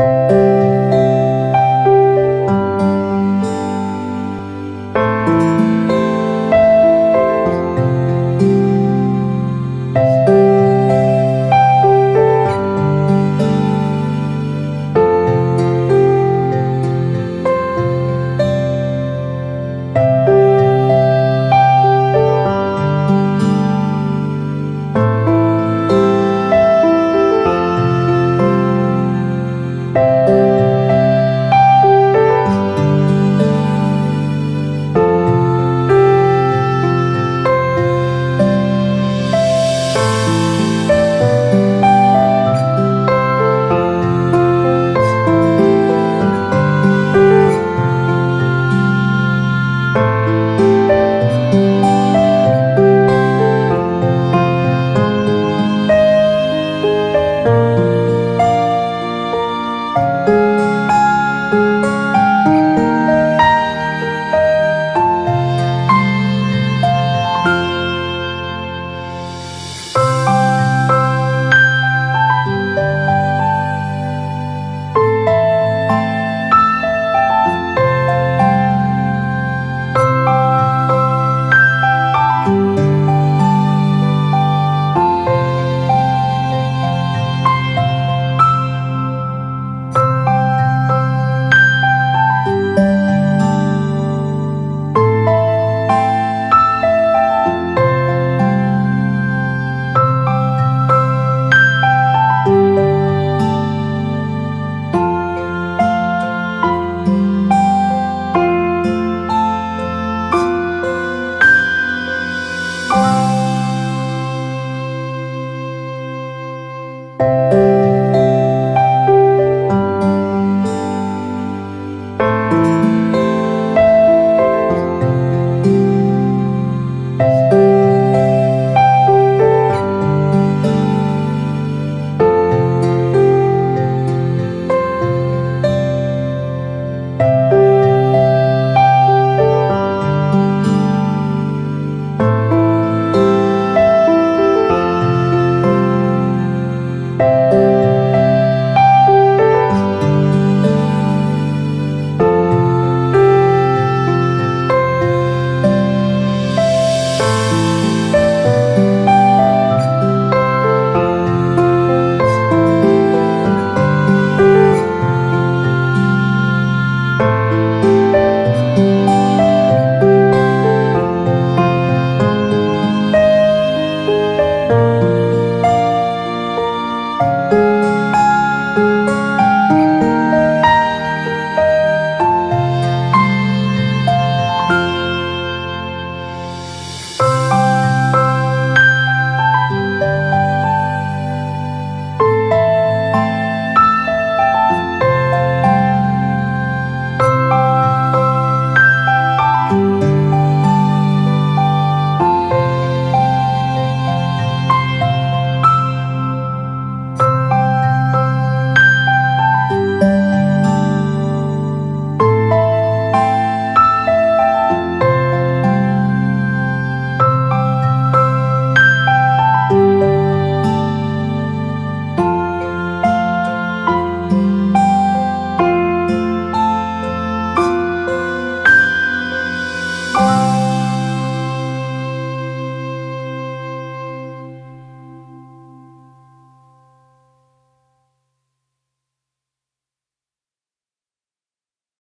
Música you